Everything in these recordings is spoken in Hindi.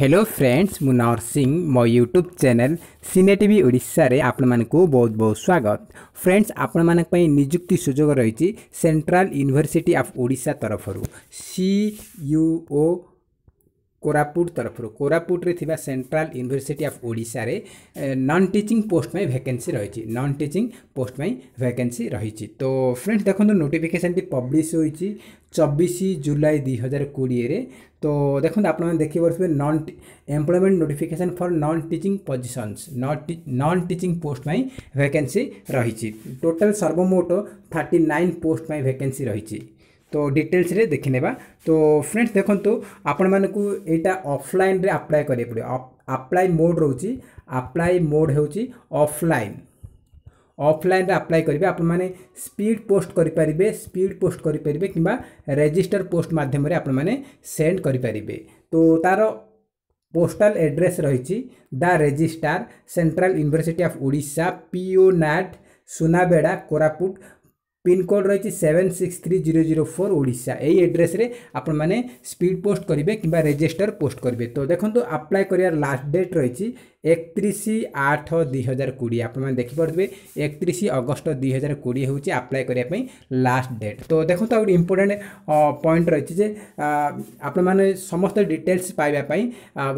हेलो फ्रेंड्स मु नरसिंह मो यूट्यूब चैनल सिने टी ओडार आपको बहुत बहुत स्वागत फ्रेंड्स आपण मैं निजुक्ति सुजोग रही सेंट्रल यूनिभर्सीटी अफ ओडा तरफ सी यू ओ କୋରାପୁଟ ତରଫରୁ କୋରାପୁଟରେ ଥିବା ସେଣ୍ଟ୍ରାଲ ୟୁନିଭର୍ସିଟି ଅଫ୍ ଓଡ଼ିଶାରେ ନନ୍ ଟିଚିଂ ପୋଷ୍ଟ ପାଇଁ ଭ୍ୟାକେନ୍ସି ରହିଛି ନନ୍ ଟିଚିଂ ପୋଷ୍ଟ ପାଇଁ ଭ୍ୟାକେନ୍ସି ରହିଛି ତ ଫ୍ରେଣ୍ଡ ଦେଖନ୍ତୁ ନୋଟିଫିକେସନ୍ଟି ପବ୍ଲିଶ ହୋଇଛି ଚବିଶ ଜୁଲାଇ ଦୁଇ ହଜାର କୋଡ଼ିଏରେ ତ ଦେଖନ୍ତୁ ଆପଣମାନେ ଦେଖିପାରୁଥିବେ non employment notification for non teaching positions non teaching post ପାଇଁ ଭ୍ୟାକେନ୍ସି ରହିଛି ଟୋଟାଲ୍ ସର୍ବମୋଟ ଥାର୍ଟି ନାଇନ୍ ପୋଷ୍ଟ ପାଇଁ ଭ୍ୟାକେନ୍ସି ରହିଛି তো ডিটেলসরে দেখি নেবা তো ফ্রেন্ডস দেখন্তু ଆପଣମାନଙ୍କୁ ଏଇଟା ଅଫଲାଇନ୍ରେ ଆପ୍ଲାଏ କରିବାକୁ ପଡ଼ିବ ଆପ୍ଲାଏ ମୋଡ଼୍ ରହୁଛି ଆପ୍ଲାଏ ମୋଡ଼୍ ହେଉଛି ଅଫଲାଇନ୍ ଅଫଲାଇନ୍ରେ ଆପ୍ଲାଏ କରିବେ ଆପଣମାନେ ସ୍ପିଡ୍ ପୋଷ୍ଟ କରିପାରିବେ ସ୍ପିଡ୍ ପୋଷ୍ଟ କରିପାରିବେ କିମ୍ବା ରେଜିଷ୍ଟର ପୋଷ୍ଟ ମାଧ୍ୟମରେ ଆପଣମାନେ ସେଣ୍ଡ କରିପାରିବେ ତ ତା'ର ପୋଷ୍ଟାଲ ଆଡ୍ରେସ୍ ରହିଛି the registrar central university of Odisha PO Nat Sunabeda Koraput pincode রয়েছে seven six three zero zero four Odisha এই আড্রেসে আপনার স্পিড পোস্ট করবে কিংবা রেজিষ্টর পোস্ট করবে তো দেখুন আপ্লাই করার লাস্ট ডেট রয়েছে একত্রিশ আঠ দুই হাজার কোড়িয়ে আপনার দেখিপারে একত্রিশ অগস্ট দুই হাজার কোড়িয়ে হচ্ছে আপ্লাই করা লাস্ট ডেট তো দেখুন গোটে ইম্পর্টাট পয়েন্ট রয়েছে যে আপনার সমস্ত ডিটেলস পাইবা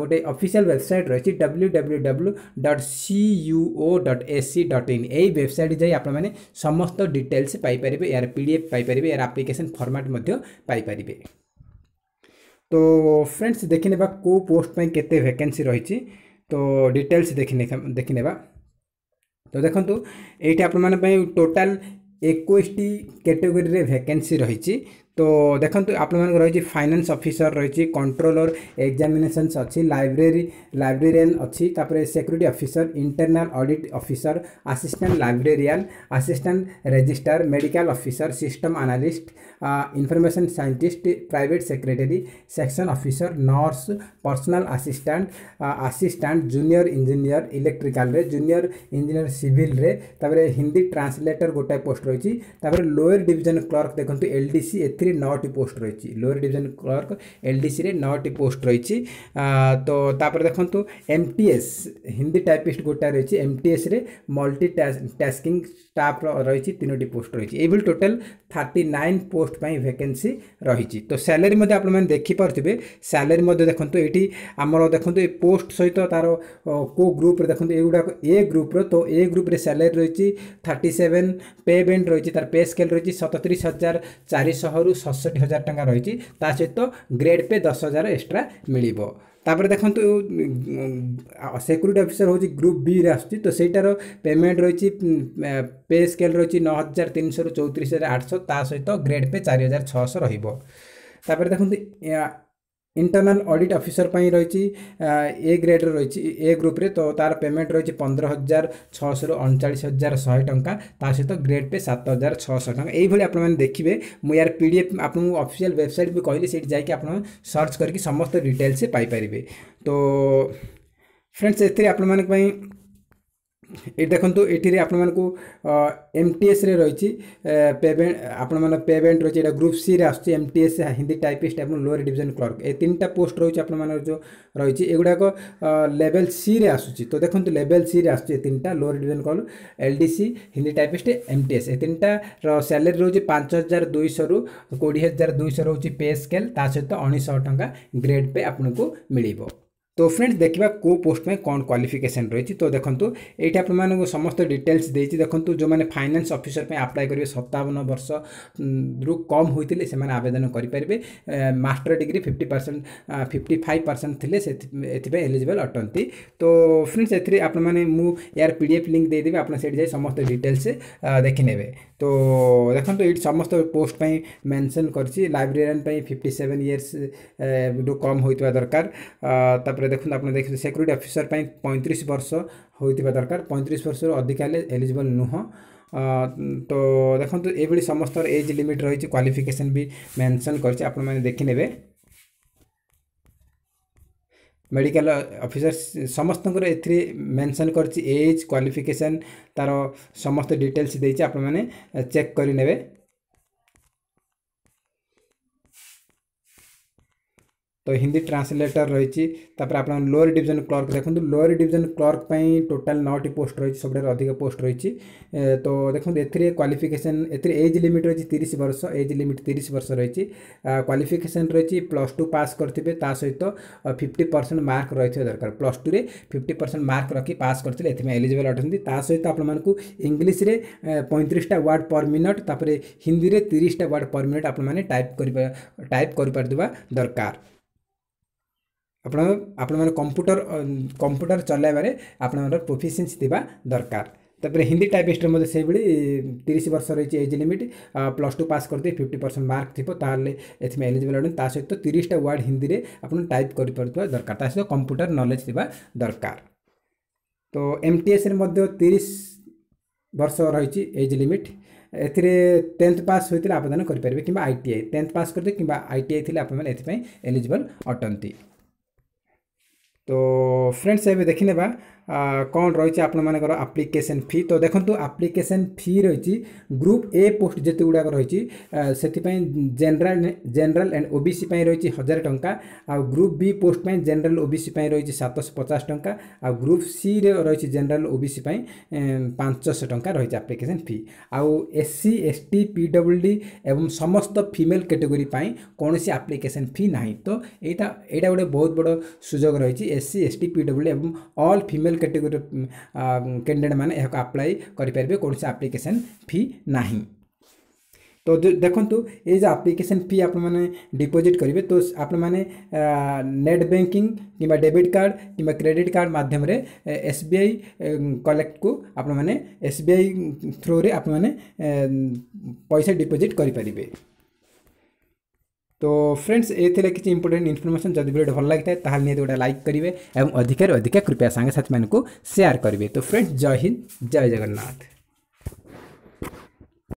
গোটে অফিসিয়াল ওয়েবসাইট রয়েছে W W W dot CEO dot AC dot in এই ওয়েবসাইট যাই আপনার সমস্ত ডিটেলস পাইপারে এর পিডিএফ পাইপারে এর আপ্লিকেসন ফর্মাট পাইপারে तो फ्रेंड्स देखने कौ पोस्ट में केते वैकेंसी रही তো ଡିଟେଲ୍ସ ଦେଖିନେବା ଦେଖିନେବା ତ ଦେଖନ୍ତୁ ଏଇଠି ଆପଣମାନଙ୍କ ପାଇଁ ଟୋଟାଲ୍ ଏକୋଇଶଟି କ୍ୟାଟେଗୋରୀରେ ଭ୍ୟାକେନ୍ସି ରହିଛି তো দেখন্তু আপনার রয়েছে ফাইনান্স অফিসর রয়েছে কন্ট্রোলর এক্সামিনেসনস অছি লাইব্রেরি লাইব্রেরিয়ান অছি তারপরে security officer internal audit officer assistant librarian assistant registrar medical officer system analyst information scientist private secretary section officer nurse personal assistant assistant junior engineer electrical junior engineer civil रे हिंदी ट्रांसलेटर गोटाए पोस्ट रही लोअर डिविजन क्लर्क देखते एल डी सी ଏଥିରେ ନଅଟି ପୋଷ୍ଟ ରହିଛି ଲୋୟର ଡିଭିଜନ କ୍ଲର୍କ ଏଲ୍ଡିସିରେ ନଅଟି ପୋଷ୍ଟ ରହିଛି ତ ତାପରେ ଦେଖନ୍ତୁ M T S Hindi typist ଗୋଟାଏ ରହିଛି ଏମ୍ ଟି ଏସ୍ରେ ମଲ୍ଟି ଟାସ୍କିଂ ଷ୍ଟାଫ୍ର ରହିଛି ତିନୋଟି ପୋଷ୍ଟ ରହିଛି ଏଇଭଳି ଟୋଟାଲ୍ ଥାର୍ଟି ନାଇନ୍ ପୋଷ୍ଟ ପାଇଁ ଭେକେନ୍ସି ରହିଛି ତ ସ୍ୟାଲେରୀ ମଧ୍ୟ ଆପଣମାନେ ଦେଖିପାରୁଥିବେ ସାଲେରୀ ମଧ୍ୟ ଦେଖନ୍ତୁ ଏଇଠି ଆମର ଦେଖନ୍ତୁ ଏ ପୋଷ୍ଟ ସହିତ ତା'ର କେଉଁ ଗ୍ରୁପ୍ରେ ଦେଖନ୍ତୁ ଏଗୁଡ଼ାକ ଏ ଗ୍ରୁପ୍ର ତ ଏ ଗ୍ରୁପ୍ରେ ସ୍ୟାଲେରୀ ରହିଛି ଥାର୍ଟି ସେଭେନ୍ ପେ ବେଣ୍ଡ ରହିଛି ତା'ର ପେ ସ୍କେଲ୍ ରହିଛି ସତତିରିଶ ହଜାର ଚାରିଶହରୁ ଆପଣଙ୍କୁ ସତଷଠି ହଜାର ଟଙ୍କା ରହିଛି ତା ସହିତ ଗ୍ରେଡ଼୍ ପେ ଦଶ ହଜାର ଏକ୍ସଟ୍ରା ମିଳିବ ତାପରେ ଦେଖନ୍ତୁ ସେକ୍ୟୁରିଟି ଅଫିସର ହେଉଛି ଗ୍ରୁପ୍ ବିରେ ଆସୁଛି ତ ସେଇଟାର ପେମେଣ୍ଟ ରହିଛି ପେ ସ୍କେଲ୍ ରହିଛି ନଅ ହଜାର ତିନିଶହରୁ ଚଉତିରିଶ ହଜାର ଆଠଶହ ତା ସହିତ ଗ୍ରେଡ଼୍ ପେ ଚାରି ହଜାର ଛଅଶହ ରହିବ ତାପରେ ଦେଖନ୍ତୁ इंटरनल ऑडिट ऑफिसर अफिसर रही ए ग्रेड रही ए ग्रुप रे तो तार पेमेंट रही पंद्रह हजार छःश रु अड़चाश हजार शहे टाँह सहित ग्रेड पे सात हजार छःश टाँग यही देखिए मुझ यार पी डी एफ आपको अफिसील वेबसाइट भी कहली सीट जाए सर्च करके समस्त डिटेल्स पाइपर तो फ्रेंड्स एप ଏଇ ଦେଖନ୍ତୁ ଏଠିରେ ଆପଣମାନଙ୍କୁ ଏମ୍ ଟି ଏସ୍ରେ ରହିଛି ପେମେଣ୍ଟ ଆପଣମାନେ ପେମେଣ୍ଟ ରହିଛି ଏଇଟା ଗ୍ରୁପ୍ ସିରେ ଆସୁଛି M T S Hindi typist ଏବଂ ଲୋଅର୍ ଡିଭିଜନ୍ କ୍ଲର୍କ ଏ ତିନିଟା ପୋଷ୍ଟ ରହୁଛି ଆପଣମାନଙ୍କର ଯେଉଁ ରହିଛି ଏଗୁଡ଼ାକ ଲେଭେଲ୍ ସିରେ ଆସୁଛି ତ ଦେଖନ୍ତୁ ଲେଭେଲ୍ ସିରେ ଆସୁଛି ଏ ତିନିଟା lower division clerk L D C Hindi typist M T S ଏ ତିନିଟାର ସ୍ୟାଲେରି ରହୁଛି ପାଞ୍ଚ ହଜାର ଦୁଇଶହରୁ କୋଡ଼ିଏ ହଜାର ଦୁଇଶହ ରହୁଛି ପେ ସ୍କେଲ୍ ତା ସହିତ ଉଣେଇଶହ ଟଙ୍କା ଗ୍ରେଡ଼୍ ପେ ଆପଣଙ୍କୁ ମିଳିବ তো ফ্রেন্ডস দেখা কেউ পোস্ট পাই কম কোয়ালিফিকেসন রয়েছে তো দেখুন এইটি আপনার সমস্ত ডিটেলস দিয়েছি দেখুন যে ফাইনান্স অফিসর আপ্লাই করবে সতাবন বর্ষ রু কম হয়েছে সে আবেদন করে পারবে master degree fifty percent fifty five percent লে এথিপাই এলিজিবল অটন্তি তো ফ্রেন্ডস এর আপনার মু ইয়ার পিডিএফ লিঙ্ক দিয়ে দেবে আপনার সেটি যাই সমস্ত ডিটেলস দেখি নেবে তো ଦେଖନ୍ତୁ ଏଇଠି ସମସ୍ତ ପୋଷ୍ଟ ପାଇଁ ମେନସନ୍ କରିଛି ଲାଇବ୍ରେରିଆନ୍ ପାଇଁ ଫିଫ୍ଟି ସେଭେନ୍ ଇୟର୍ସଠୁ କମ୍ ହୋଇଥିବା ଦରକାର ତାପରେ ଦେଖନ୍ତୁ ଆପଣ ଦେଖନ୍ତୁ ସେକ୍ୟୁରିଟି ଅଫିସର ପାଇଁ ପଇଁତିରିଶ ବର୍ଷ ହୋଇଥିବା ଦରକାର ପଇଁତିରିଶ ବର୍ଷରୁ ଅଧିକା ହେଲେ ଏଲିଜିବଲ୍ ନୁହଁ ତ ଦେଖନ୍ତୁ ଏଇଭଳି ସମସ୍ତର ଏଜ୍ ଲିମିଟ୍ ରହିଛି କ୍ୱାଲିଫିକେସନ୍ ବି ମେନସନ୍ କରିଛି ଆପଣମାନେ ଦେଖିନେବେ ମେଡ଼ିକାଲ ଅଫିସର ସମସ୍ତଙ୍କର ଏଥିରେ ମେନସନ୍ କରିଛି ଏଜ୍ କ୍ୱାଲିଫିକେସନ୍ ତା'ର ସମସ୍ତ ଡିଟେଲ୍ସ ଦେଇଛି ଆପଣମାନେ ଚେକ୍ କରିନେବେ तो हिंदी ट्रांसलेटर रही आप लोअर डिजन क्लर्क देखते lower division clerk total ninety post रही सब अधिक पोस्ट रही तो देखते ए क्वालिफिकेसन एज लिमिट रही तीस वर्ष एज लिमिट तीस वर्ष रही क्वाफिकेसन रही प्लस टू पास करेंगे ता सहित फिफ्टी परसेंट मार्क रही दरकार plus two fifty percent mark रखी पास करते एलिजिबल अटंती सहित आपको इंग्लीश पैंतीसटा वार्ड पर मिनट तापर हिंदी में तीसटा वार्ड पर मिनट आप टाइप कर टाइप कर दरकार ଆପଣ ଆପଣମାନେ କମ୍ପ୍ୟୁଟର କମ୍ପ୍ୟୁଟର ଚଲାଇବାରେ ଆପଣଙ୍କର ପ୍ରୋଫିସିଏନ୍ସି ଥିବା ଦରକାର ତାପରେ ହିନ୍ଦୀ ଟାଇପିଷ୍ଟରେ ମଧ୍ୟ ସେଇଭଳି ତିରିଶ ବର୍ଷ ରହିଛି age limit plus two pass କରିଦେଇ ଫିଫ୍ଟି ପରସେଣ୍ଟ ମାର୍କ ଥିବ ତାହେଲେ ଏଥିପାଇଁ ଏଲିଜିବଲ୍ ଅଟନ୍ତି ତା ସହିତ ତିରିଶଟା ୱାର୍ଡ଼ ହିନ୍ଦୀରେ ଆପଣ ଟାଇପ୍ କରିପାରୁଥିବା ଦରକାର ତା ସହିତ କମ୍ପ୍ୟୁଟର ନଲେଜ୍ ଥିବା ଦରକାର ତ ଏମ୍ ଟି ଏସ୍ରେ ମଧ୍ୟ ତିରିଶ ବର୍ଷ ରହିଛି ଏଜ୍ ଲିମିଟ୍ ଏଥିରେ ଟେନ୍ଥ ପାସ୍ ହୋଇଥିଲେ ଆବେଦନ କରିପାରିବେ କିମ୍ବା I T I tenth pass କରିଦେବେ କିମ୍ବା ଆଇ ଟି ଆଇ ଥିଲେ ଆପଣମାନେ ଏଥିପାଇଁ ଏଲିଜିବଲ୍ ଅଟନ୍ତି তো ଫ୍ରେଣ୍ଡସ୍ ଏବେ ଦେଖିନେବା କ'ଣ ରହିଛି ଆପଣମାନଙ୍କର ଆପ୍ଲିକେସନ୍ ଫି ତ ଦେଖନ୍ତୁ ଆପ୍ଲିକେସନ୍ ଫି ରହିଛି ଗ୍ରୁପ୍ ଏ ପୋଷ୍ଟ ଯେତେ ଗୁଡ଼ାକ ରହିଛି ସେଥିପାଇଁ general general and O B C ପାଇଁ ରହିଛି ହଜାର ଟଙ୍କା ଆଉ ଗ୍ରୁପ୍ ବି ପୋଷ୍ଟ ପାଇଁ ଜେନେରାଲ୍ ଓ ବି ସି ପାଇଁ ରହିଛି ସାତଶହ ପଚାଶ ଟଙ୍କା ଆଉ ଗ୍ରୁପ୍ ସିରେ ରହିଛି ଜେନେରାଲ୍ ଓ ବି ସି ପାଇଁ ପାଞ୍ଚଶହ ଟଙ୍କା ରହିଛି ଆପ୍ଲିକେସନ୍ ଫି ଆଉ S C S T P W D ଏବଂ ସମସ୍ତ ଫିମେଲ୍ କ୍ୟାଟେଗୋରୀ ପାଇଁ କୌଣସି ଆପ୍ଲିକେସନ୍ ଫି ନାହିଁ ତ ଏଇଟା ଏଇଟା ଗୋଟେ ବହୁତ ବଡ଼ ସୁଯୋଗ ରହିଛି S C S T P एवं अल् फिमेल कैटेगोरी कैंडिडेट मैंने आप्लाय करेंगे कौन से आप्लिकेसन फी ना तो देखु ये जो आप्लिकेसन फी आप डिपोजिट करेंगे तो आपने नेट बैंकिंग कि डेबिट कार्ड कि क्रेडिट कार्ड मध्यम एस बी आई कलेक्ट को आपने एस बी आई थ्रु रे आप पैसा डिपोजिट करें तो फ्रेंड्स ये किसी इंपोर्टेंट इनफर्मेशन जब भिडियो भल लगी है गोटे लाइक करेंगे और अधिकार अधिका कृपया सांगसाथी मैं सेयार करेंगे तो फ्रेंड्स जय हिंद जय जगन्नाथ